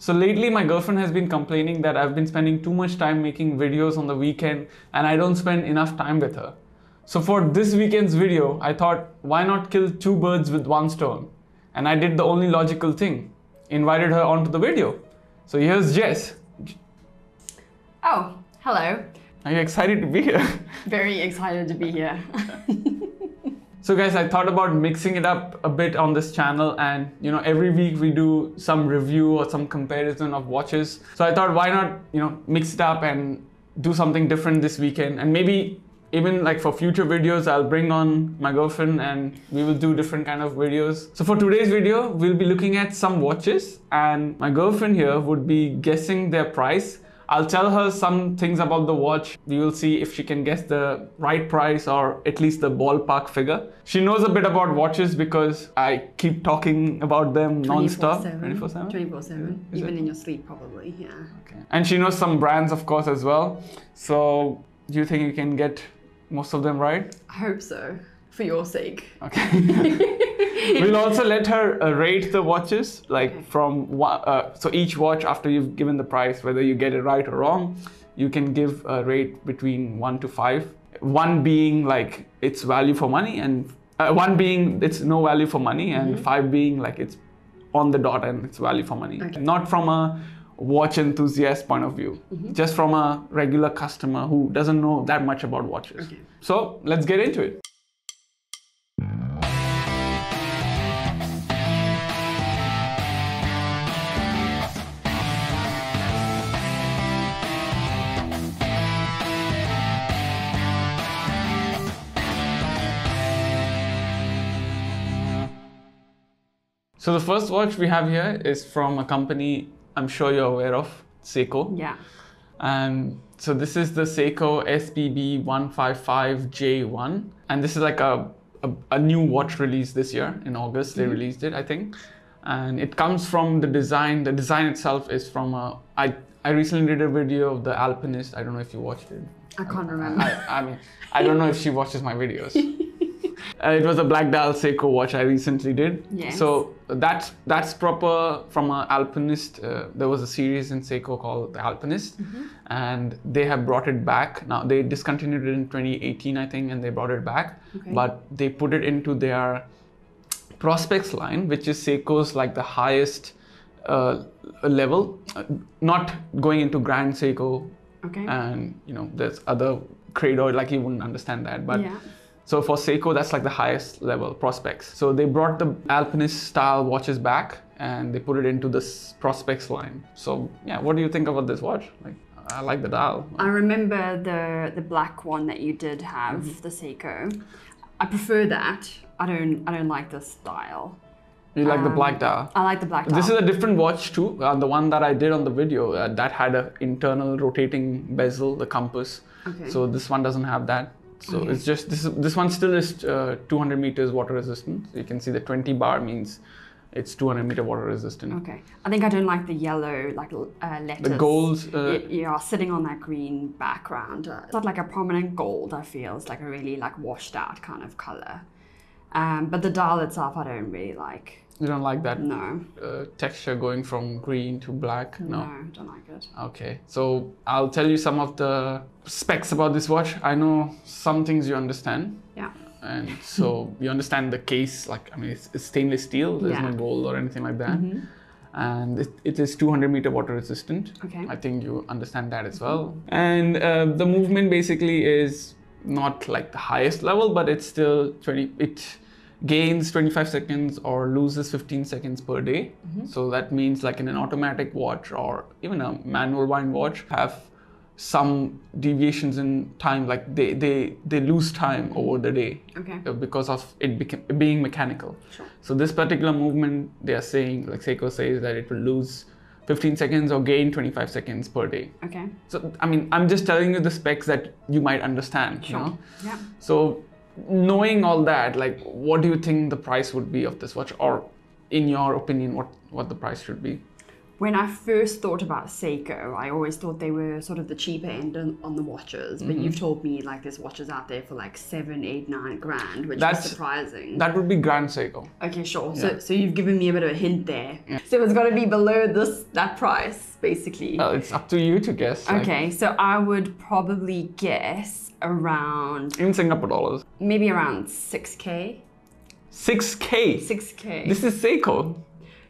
So lately, my girlfriend has been complaining that I've been spending too much time making videos on the weekend and I don't spend enough time with her. So for this weekend's video, I thought, why not kill two birds with one stone? And I did the only logical thing, invited her onto the video. So here's Jess. Oh, hello. Are you excited to be here? Very excited to be here. So guys, I thought about mixing it up a bit on this channel and you know every week we do some review or some comparison of watches. So I thought why not, you know, mix it up and do something different this weekend and maybe even like for future videos I'll bring on my girlfriend and we will do different kind of videos. So for today's video, we'll be looking at some watches and my girlfriend here would be guessing their price I'll tell her some things about the watch. We will see if she can guess the right price or at least the ballpark figure. She knows a bit about watches because I keep talking about them non-stop. 24 7. 24 7. Even in your sleep, probably, yeah. Okay. And she knows some brands, of course, as well. So, do you think you can get most of them right? I hope so, for your sake. Okay. we'll also let her uh, rate the watches, like okay. from one, uh, so each watch after you've given the price, whether you get it right or wrong, you can give a rate between one to five. One being like it's value for money, and uh, one being it's no value for money, and mm-hmm. five being like it's on the dot and it's value for money. Okay. Not from a watch enthusiast point of view, mm-hmm. just from a regular customer who doesn't know that much about watches. Okay. So let's get into it. So the first watch we have here is from a company I'm sure you're aware of, Seiko. Yeah. And so this is the Seiko SPB 155J1. And this is like a, a, a, new watch release this year. In August, they mm-hmm. released it, I think. And it comes from the design. The design itself is from a. I, I recently did a video of the Alpinist. I don't know if you watched it. I can't remember. I, I mean, I don't know if she watches my videos. Uh, it was a black dial Seiko watch I recently did. Yes. So that's that's proper from an alpinist. Uh, there was a series in Seiko called the Alpinist, mm-hmm. and they have brought it back. Now they discontinued it in 2018, I think, and they brought it back. Okay. But they put it into their Prospex line, which is Seiko's like the highest uh, level, uh, not going into Grand Seiko. Okay. And you know, there's other Credor, like you wouldn't understand that, but. Yeah so for Seiko, that's like the highest level Prospex. So they brought the Alpinist style watches back and they put it into this Prospex line. So yeah, what do you think about this watch? Like, I like the dial. I remember the the black one that you did have, mm-hmm. the Seiko. I prefer that. I don't I don't like the style. You like um, the black dial? I like the black dial. This is a different watch too. Uh, the one that I did on the video uh, that had an internal rotating bezel, the compass. Okay. So this one doesn't have that. So okay. it's just this this one still is uh, 200 meters water resistant. So you can see the 20 bar means it's 200 meter water resistant. Okay. I think I don't like the yellow like uh, letters. The gold. Uh, yeah, sitting on that green background. Uh, it's not like a prominent gold. I feel it's like a really like washed out kind of color. Um, but the dial itself, I don't really like. You don't like that? No. Uh, texture going from green to black? No. No, don't like it. Okay. So I'll tell you some of the specs about this watch. I know some things you understand. Yeah. And so you understand the case, like, I mean, it's, it's stainless steel. There's yeah. no gold or anything like that. Mm-hmm. And it, it is 200 meter water resistant. Okay. I think you understand that as well. And uh, the movement basically is not like the highest level, but it's still 20, it gains 25 seconds or loses 15 seconds per day. Mm-hmm. So that means like in an automatic watch or even a manual wind watch have some deviations in time like they they they lose time over the day okay. Uh, because of it beca- being mechanical sure. so this particular movement they are saying like seiko says that it will lose 15 seconds or gain 25 seconds per day. Okay. So i mean i'm just telling you the specs that you might understand sure. you know? Yeah. So knowing all that, like, what do you think the price would be of this watch, or in your opinion, what what the price should be? When I first thought about Seiko, I always thought they were sort of the cheaper end on, on the watches. But you've mm-hmm. told me like there's watches out there for like seven, eight, nine grand, which That's- is surprising. That would be Grand Seiko. okay, sure. So, so you've given me a bit of a hint there. So it's got to be below this that price, basically. Well, it's up to you to guess. like, okay, so I would probably guess around in Singapore dollars. maybe around 6k. 6K. 6k. This is Seiko.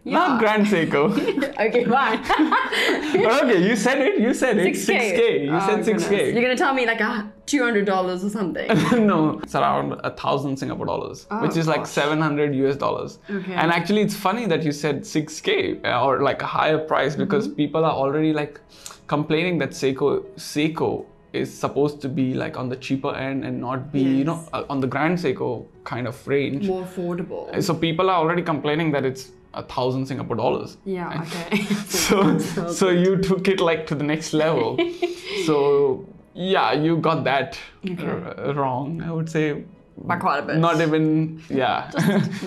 Yeah. Not Grand Seiko. okay, fine. but okay, you said it. You said it. 6K. 6K. You Oh, said 6K. You're gonna tell me like a two hundred dollars or something. no, it's around a thousand Singapore dollars, Oh, which is like gosh. 700 US dollars. Okay. And actually, it's funny that you said 6K uh, or like a higher price because Mm-hmm. people are already like complaining that Seiko Seiko is supposed to be like on the cheaper end and not be you know uh, on the Grand Seiko kind of range. More affordable. So people are already complaining that it's a thousand Singapore dollars. Yeah. Okay. so so you took it like to the next level so yeah you got that r- wrong i would say By quite a bit. not even yeah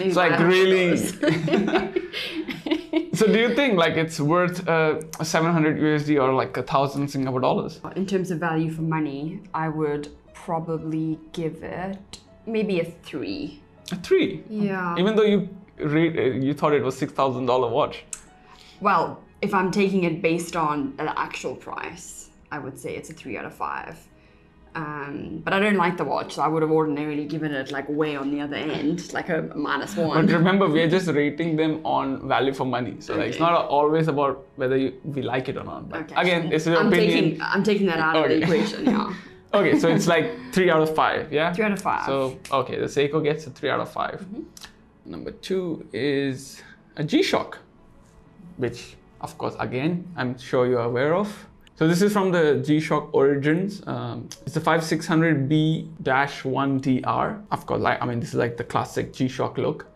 it's like really so do you think like it's worth uh, 700 usd or like a thousand singapore dollars In terms of value for money, I would probably give it maybe a three. a three Yeah. even though you you thought it was $6000 watch Well, if I'm taking it based on the actual price, I would say it's a three out of five. Um, but I don't like the watch, so I would have ordinarily given it like way on the other end, like a one. but remember we are just rating them on value for money so like, it's not always about whether you, we like it or not but Okay. again it's your I'm opinion taking I'm taking that out of the equation. Yeah, Okay, so it's like three out of five, yeah? three out of five. So, okay, the Seiko gets a three out of 5 Number two is a G Shock, which, of course, again, I'm sure you're aware of. So, this is from the G Shock Origins. Um, it's a 5600B-1TR. Of course, like, I mean, this is like the classic G Shock look.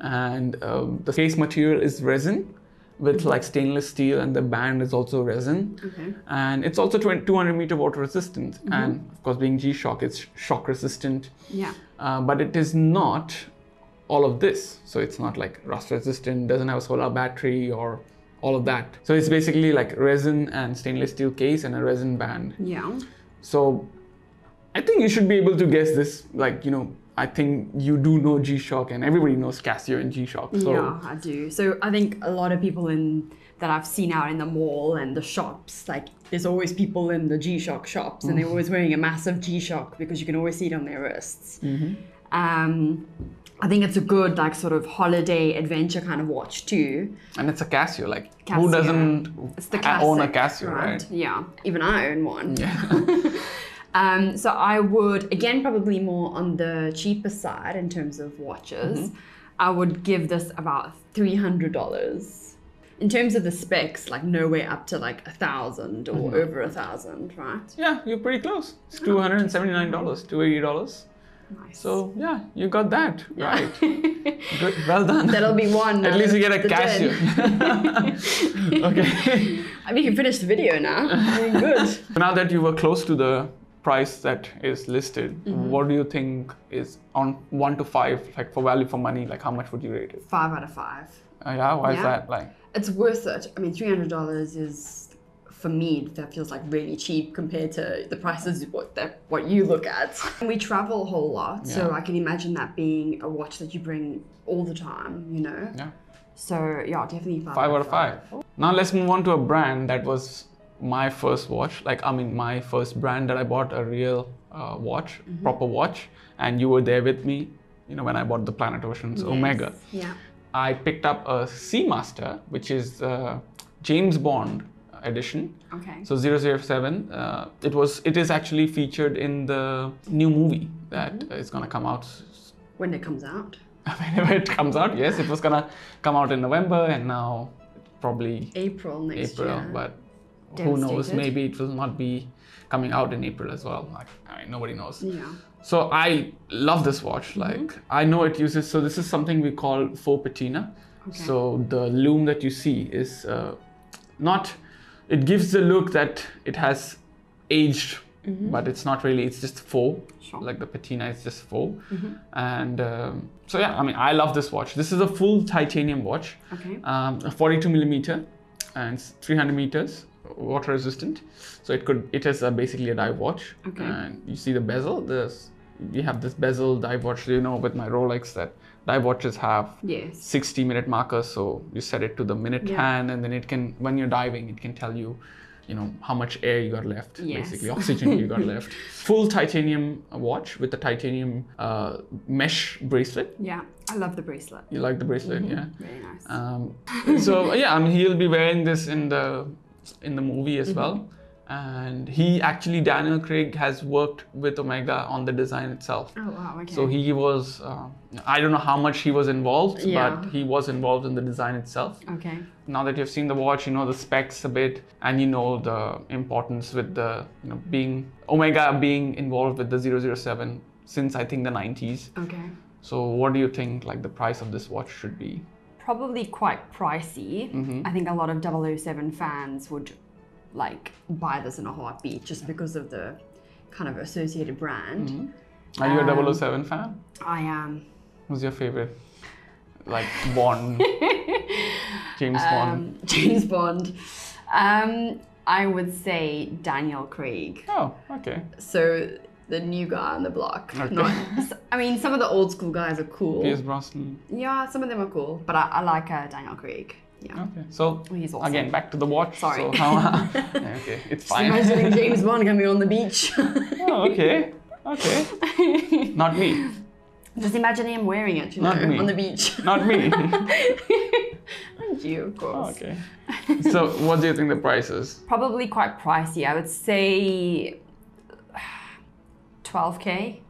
And um, the case material is resin with like stainless steel, and the band is also resin okay. and it's also 200 meter water resistant and of course being g-shock it's shock resistant Yeah. uh, but it is not all of this so it's not like rust resistant doesn't have a solar battery or all of that so it's basically like resin and stainless steel case and a resin band Yeah. so i think you should be able to guess this like you know i think you do know g-shock and everybody knows casio and g-shock so yeah, I do. So I think a lot of people in that I've seen out in the mall and the shops, like there's always people in the G-Shock shops, and they're always wearing a massive G-Shock because you can always see it on their wrists. Um, I think it's a good like sort of holiday adventure kind of watch too. and it's a casio like who doesn't It's the ha- own a classic, casio right, Yeah, even I own one. yeah Um, so I would again probably more on the cheaper side in terms of watches. Mm-hmm. I would give this about three hundred dollars. In terms of the specs, like nowhere up to like a thousand or Mm-hmm. over a thousand, right? Yeah, you're pretty close. It's two hundred and seventy-nine dollars, two eighty dollars. Nice. So yeah, you got that right. Good, well done. That'll be one. At least you get a the Casio. okay. I mean, you can finish the video now. I mean, good. now that you were close to the price that is listed, Mm-hmm. what do you think is on one to five, like for value for money? Like how much would you rate it? Five out of five. Uh, yeah, why is that? Like It's worth it. I mean, three hundred dollars is for me that feels like really cheap compared to the prices what that what you look at. And we travel a whole lot, so I can imagine that being a watch that you bring all the time. You know. yeah, So yeah, definitely five. five out of five. Now let's move on to a brand that was my first watch. Like I mean, my first brand that I bought a real uh, watch, Mm-hmm. proper watch, and you were there with me. You know when I bought the Planet Oceans Omega. Yeah. I picked up a Seamaster, which is uh, James Bond edition. Okay. So 007. Uh, it was. It is actually featured in the new movie that Mm-hmm. is gonna come out when it comes out. whenever it comes out. Yes, it was gonna come out in November, and now probably April next April. year. But who knows? Maybe it will not be coming out in April as well. Like I mean, nobody knows. yeah. So I love this watch. Mm-hmm. Like I know it uses. So this is something we call faux patina. Okay. So the lume that you see is uh, not. It gives the look that it has aged, but it's not really. It's just faux. Mm-hmm. Sure. Mm-hmm. Like the patina is just faux. And um, so yeah, I mean, I love this watch. This is a full titanium watch, Okay. um, 42 millimeter. and 300 meters, water resistant. So it could it is a, basically a dive watch. Okay. And you see the bezel. This we have this bezel dive watch. You know, with my Rolex that dive watches have Yes. 60 minute markers so you set it to the minute Yeah. hand and then it can when you're diving it can tell you you know how much air you got left Yes. basically oxygen you got left full titanium watch with the titanium uh, mesh bracelet Yeah. I love the bracelet. you like the bracelet yeah Very nice. um, so yeah i mean he'll be wearing this in the in the movie as well and he actually daniel craig has worked with omega on the design itself oh wow. Okay. so he was, uh, I don't know how much he was involved, Yeah. but he was involved in the design itself. okay. Now that you've seen the watch, you know the specs a bit, and you know the importance with the, you know, being Omega being involved with the 007 since I think the 90s. Okay. So what do you think like the price of this watch should be? Probably quite pricey. Mm-hmm. I think a lot of 007 fans would like buy this in a heartbeat just because of the kind of associated brand. Mm-hmm. Are you a 007 fan? I am. Who's your favorite? Like Bond, James Bond. Um, James Bond. Um, I would say Daniel Craig. Oh, okay. So the new guy on the block. Okay. Not, I mean, some of the old school guys are cool. Pierce Brosnan. Yeah, some of them are cool, but I, I like uh, Daniel Craig. Yeah. Okay. So He's awesome. again, back to the watch. Sorry. So how, Yeah, okay, it's Just fine. imagining James Bond coming on the beach. Oh, okay. Okay. Not me. Just imagining him wearing it, you know, Not me. on the beach. Not me. and you, of course. Oh, okay. So, what do you think the price is? Probably quite pricey. I would say 12k.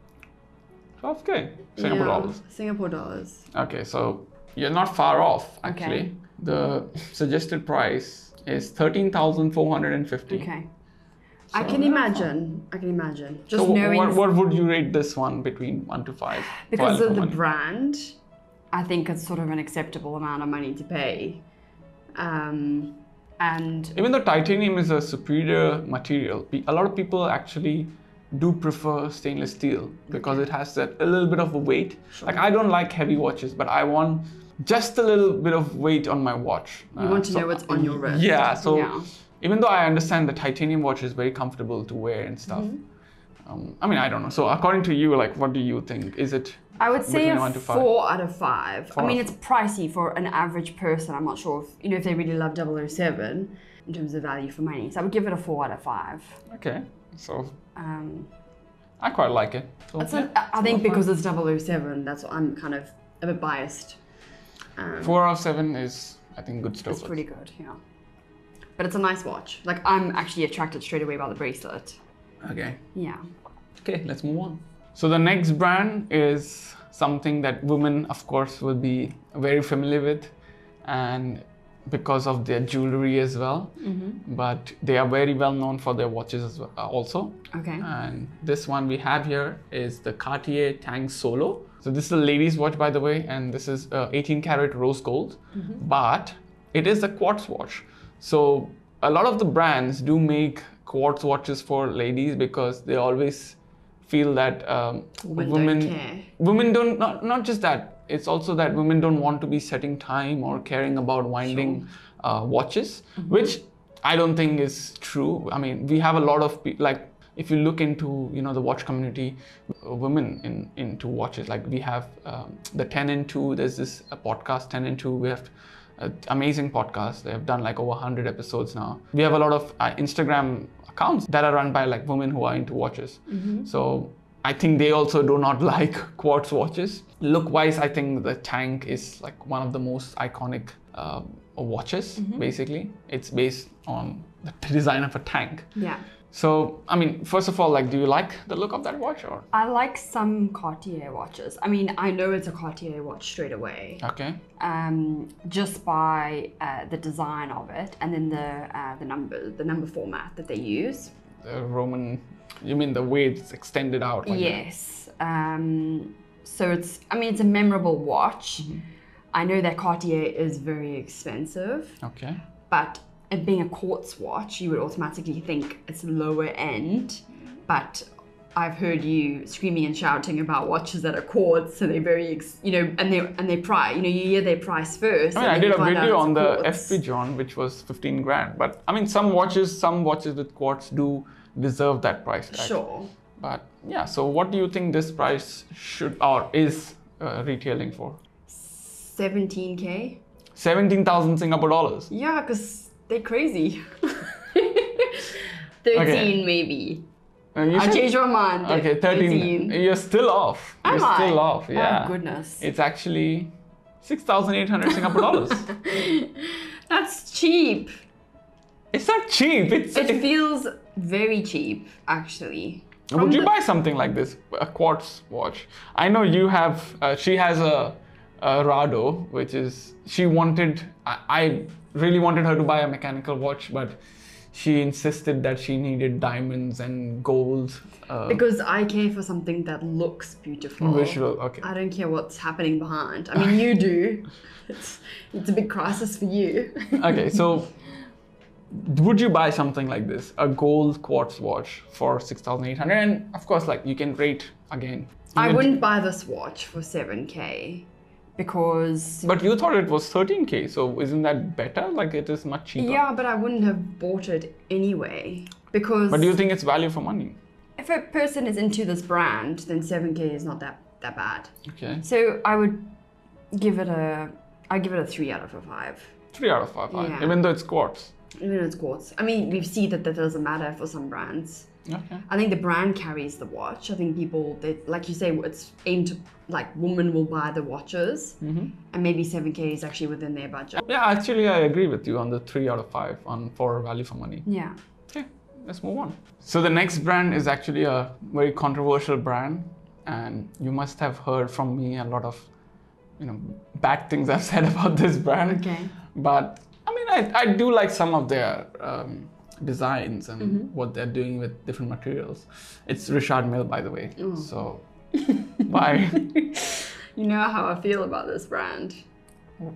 12k Singapore Yeah, dollars. Singapore dollars. Okay, so you're not far off actually. Okay. The suggested price is 13,450. Okay. I can imagine. I can imagine. Just So, knowing what, what would you rate this one between 1 to 5? because of the brand, I think it's sort of an acceptable amount of money to pay. Um, and Even though titanium is a superior material, a lot of people actually do prefer stainless steel because it has that a little bit of a weight. Like I don't like heavy watches, but I want just a little bit of weight on my watch. you want to so- know what's on your wrist. Yeah, so Yeah. even though I understand the titanium watch is very comfortable to wear and stuff. Mm-hmm. Um, I mean, I don't know. So according to you, like, what do you think? Is it? I would say a four out of five. Four I mean, it's pricey for an average person. I'm not sure if, you know, if they really love 007 in terms of value for money. So I would give it a four out of five. Okay, so Um, I quite like it. So, yeah, a, I think because it's 007, that's what I'm kind of a bit biased. Um, four out of seven is, I think, good stuff. It's pretty good, yeah. But it's a nice watch. Like I'm actually attracted straight away by the bracelet. Okay. Yeah. Okay, let's move on. So the next brand is something that women, of course, will be very familiar with, and because of their jewelry as well. But they are very well known for their watches as well, uh, also. Okay. And this one we have here is the Cartier Tank Solo. So this is a ladies' watch, by the way, and this is uh, 18 karat rose gold, but it is a quartz watch. So a lot of the brands do make quartz watches for ladies because they always feel that um, Women women women don't not not just that. It's also that women don't want to be setting time or caring about winding uh, watches, which I don't think is true. I mean, we have a lot of pe- like if you look into you know the watch community, uh, women in into watches like we have um, the 10 and 2. There's this uh, podcast 10 and 2. We have uh, amazing podcast. They have done like over 100 episodes now. We have a lot of uh, Instagram accounts that are run by like women who are into watches. So I think they also do not like quartz watches. Look wise, I think the tank is like one of the most iconic uh, watches. Basically, it's based on the design of a tank. Yeah. So I mean, first of all, like, do you like the look of that watch or? I like some Cartier watches. I mean, I know it's a Cartier watch straight away, Okay. um, just by uh, the design of it, and then the uh, the number the number format that they use. The Roman, you mean the way it's extended out? Like yes. Um, so it's I mean it's a memorable watch. I know that Cartier is very expensive, Okay. but it being a quartz watch, you would automatically think it's lower end. But I've heard you screaming and shouting about watches that are quartz, so they're very, ex- you know, and they and they price. You know, you hear their price first. I mean, I did a video on the quartz. FP Journe, which was 15 grand. But I mean, some watches, some watches with quartz do deserve that price tag. Sure. But yeah, so what do you think this price should or is uh, retailing for? 17k. 17,000 Singapore dollars. Yeah, because they're crazy. 13 Okay. maybe. I changed my mind. Okay, 13. You're still off. Am You're still I? off. Yeah. Oh, goodness. It's actually 6,800 Singapore dollars. That's cheap. It's not cheap. It's. It feels very cheap, actually. would you the- buy something like this, a quartz watch? I know you have. Uh, she has a, a Rado, which is she wanted. I, I really wanted her to buy a mechanical watch, but she insisted that she needed diamonds and gold. Uh, Because I care for something that looks beautiful. visual. Okay. I don't care what's happening behind. I mean, you do. It's, it's a big crisis for you. okay, so would you buy something like this, a gold quartz watch for six thousand eight hundred? And of course, like you can rate again. I wouldn't buy this watch for 7k because. But you thought it was thirteen k, so isn't that better? Like it is much cheaper. Yeah, but I wouldn't have bought it anyway. Because But do you think it's value for money? if a person is into this brand, then 7k is not that, that bad. Okay, So I would give it a. I give it a 3 out of a 5. three out of five, Yeah. even though it's quartz. Even though it's quartz. I mean, we see that that doesn't matter for some brands. Okay. I think the brand carries the watch. I think people, they, like you say, it's aimed to, like, women will buy the watches, and maybe 7k is actually within their budget. Yeah, actually, I agree with you on the three out of five on for value for money. Yeah. Okay, let's move on. So the next brand is actually a very controversial brand, and you must have heard from me a lot of, you know, bad things I've said about this brand. Okay. But I mean, I, I do like some of their um, designs and mm-hmm. what they're doing with different materials. It's Richard Mille, by the way. So, why? You know how I feel about this brand.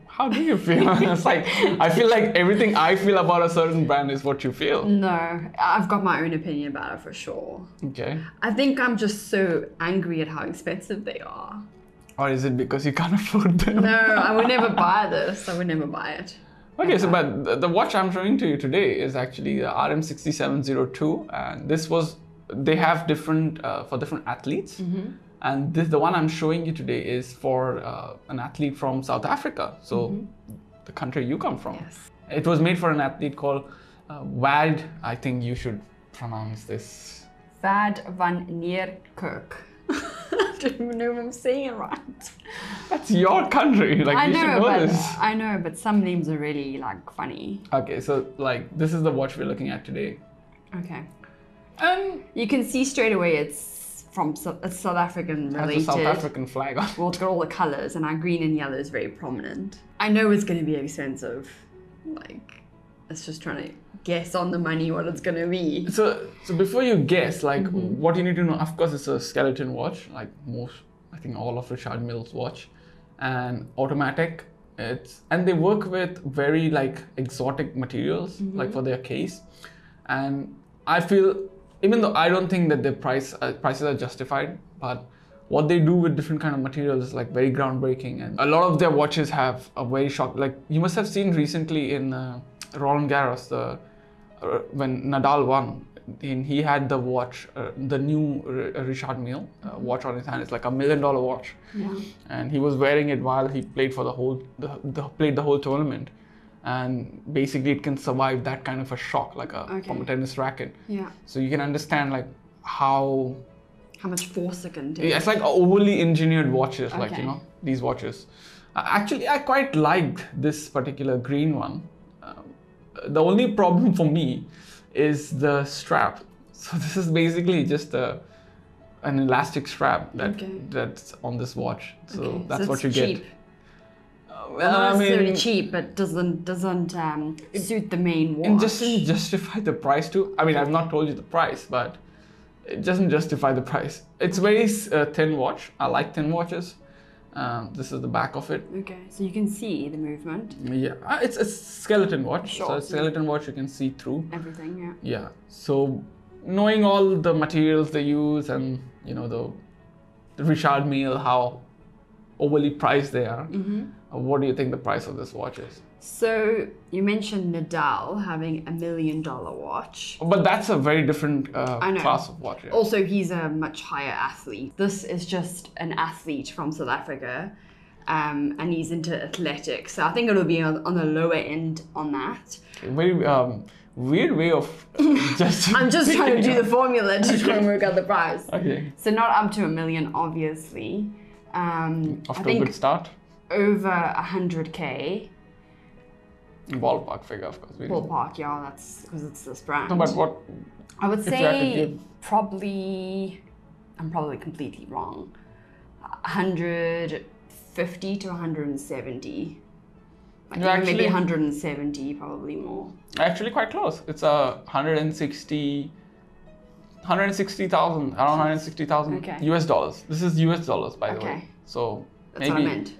How do you feel? it's like I feel like everything I feel about a certain brand is what you feel. No, I've got my own opinion about it for sure. Okay. I think I'm just so angry at how expensive they are. Or is it because you can't afford them? No, I would never buy this. I would never buy it. Okay, so but the, the watch I'm showing to you today is actually the RM6702, and this was they have different uh, for different athletes, and this the one I'm showing you today is for uh, an athlete from South Africa, so the country you come from. Yes. It was made for an athlete called uh, Wad. I think you should pronounce this. Vad van Neerkerk. I don't even know if I'm saying it right. That's your country. Like I you should know, know but this. I know, but some names are really like funny. Okay, so like this is the watch we're looking at today, Okay. Um, You can see straight away it's from it's South African has related. the South African flag on. Well, it's got all the colors, and our green and yellow is very prominent. I know it's going to be expensive. Like, it's just trying to guess on the money what it's going to be. So, so before you guess, like Mm-hmm. what you need to know, of course, it's a skeleton watch, like most, I think all of Richard Mille's watch, and automatic. It's and they work with very like exotic materials, Mm-hmm. like for their case, and I feel even though I don't think that their price uh, prices are justified, but what they do with different kind of materials is like very groundbreaking, and a lot of their watches have a very shock. Like you must have seen recently in uh, Roland Garros, the uh, when Nadal won, and he had the watch, uh, the new R- Richard Mille uh, watch on his hand. It's like a million dollar watch, Yeah. and he was wearing it while he played for the whole, the, the played the whole tournament, and basically it can survive that kind of a shock, like a from a tennis racket. Yeah. So you can understand like how How much force it can do. it's like overly engineered watches, like you know these watches. Uh, actually, I quite liked this particular green one. The only problem for me is the strap. So this is basically just a an elastic strap that Okay. that's on this watch. So Okay, that's so what you it's get. cheap. Uh, Well, not I mean, cheap, but doesn't doesn't um, suit the main watch. it doesn't justify the price too. I mean, I've not told you the price, but it doesn't justify the price. It's very uh, thin watch. I like thin watches. Um, this is the back of it. Okay, so you can see the movement, Yeah, uh, it's a skeleton watch. So Sure. a skeleton watch you can see through. everything. Yeah. Yeah. So knowing all the materials they use and you know the, the Richard Mille, how overly priced they are. Mm-hmm. uh, What do you think the price of this watch is? So you mentioned Nadal having a million dollar watch. But that's a very different uh, class of watch. yeah. Also, he's a much higher athlete. This is just an athlete from South Africa, um, and he's into athletics. So I think it'll be on, on the lower end on that. Very um, weird way of just. I'm just trying to do the formula to try and work out the price. Okay. So not up to a million, obviously. Um, I to a good start. over a hundred k Mm-hmm. Ballpark figure, of course. We ballpark. Yeah, that's because it's this brand. No, but what? I would if you had to say probably. I'm probably completely wrong. 150 to 170. Like You're maybe 170, probably more. Actually, quite close. It's a 160. 160,000, around 160,000 Okay. US dollars. This is US dollars, by the way. Okay. So That's maybe.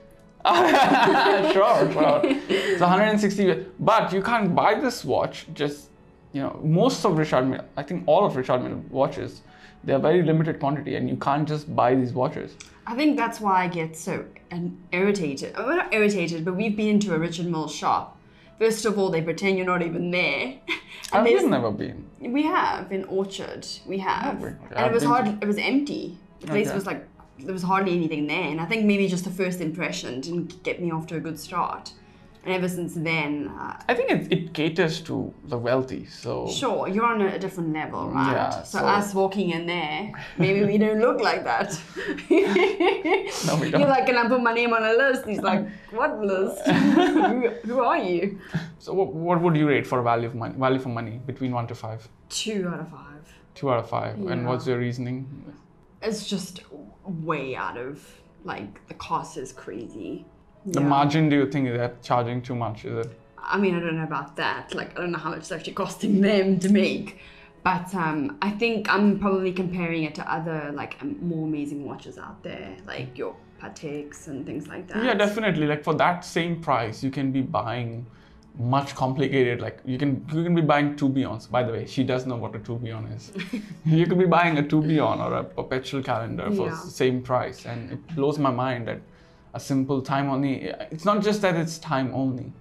What I meant. sure, sure. It's 160, but you can't buy this watch. Just you know, most of Richard Mille, I think all of Richard Mille watches, they are very limited quantity, and you can't just buy these watches. I think that's why I get so irritated. Oh, not irritated, but we've been to a Richard Mille shop. First of all, they pretend you're not even there. and I've never been. We have in Orchard. We have, and I've it was hard. It was empty. The place Okay. was like there was hardly anything there, and I think maybe just the first impression didn't get me off to a good start. And ever since then, uh, I think it, it caters to the wealthy. So sure, you're on a, a different level, right? Yeah, so, so- us walking in there, maybe we don't look like that. No, we don't. You're like, can I put my name on a list? He's like, what list? who, who are you? So what, what would you rate for value of money? Value for money between one to five. Two out of five. Two out of five. And what's your reasoning? It's just way out of like the cost is crazy. The Yeah. margin? Do you think they're charging too much? Is it? I mean, I don't know about that. Like, I don't know how much it's actually costing them to make. But um, I think I'm probably comparing it to other like more amazing watches out there, like your Pateks and things like that. Yeah, definitely. Like for that same price, you can be buying much complicated. Like you can you can be buying tourbillons. By the way, she does know what a tourbillon is. you could be buying a tourbillon or a perpetual calendar for Yeah. the same price, and it blows my mind that a simple time only. It's not just that it's time only.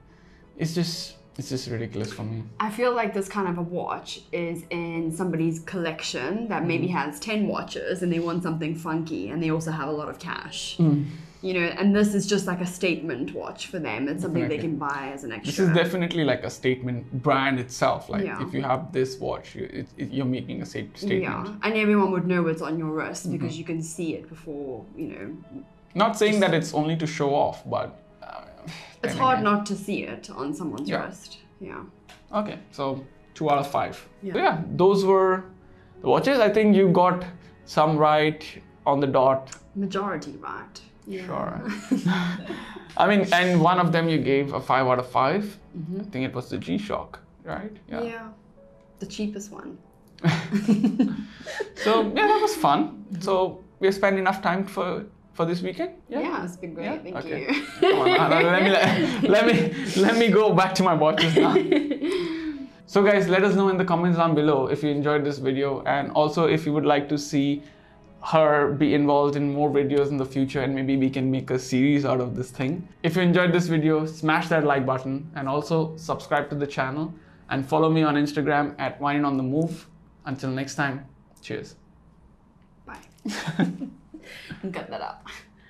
It's just it's just ridiculous for me. I feel like this kind of a watch is in somebody's collection that maybe Mm-hmm. has 10 watches and they want something funky and they also have a lot of cash. Mm. You know, and this is just like a statement watch for them. It's something they can buy as an extra. This is definitely like a statement brand itself. Like Yeah. if you have this watch, you, you're making a sta- statement. Yeah, and everyone would know it's on your wrist Mm-hmm. because you can see it before, you know. Not saying that it's only to show off, but uh, It's hard again. not to see it on someone's Yeah. wrist. Yeah. Okay, so two out of five. Yeah. So yeah, those were the watches. I think you got some right on the dot. Majority right. Yeah. Sure. I mean, and one of them you gave a five out of 5 mm-hmm. I think it was the G Shock, right? yeah. yeah. The cheapest one. So yeah, that was fun. Mm-hmm. So we have spent enough time for for this weekend. Yeah, yeah it's been great. Yeah? Thank Okay. you. Come on, let me let, let me let me go back to my watches now. So guys, let us know in the comments down below if you enjoyed this video and also if you would like to see her be involved in more videos in the future and maybe we can make a series out of this thing. If you enjoyed this video, smash that like button and also subscribe to the channel and follow me on Instagram at Wine on the Move. Until next time, cheers. Bye. Cut that out.